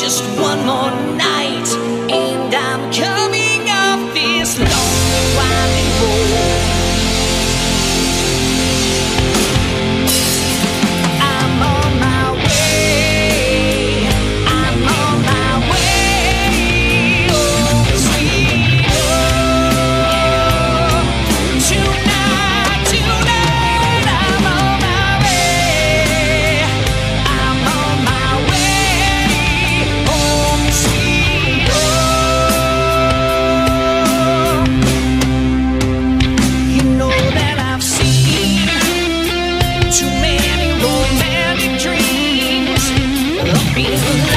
just Beautiful.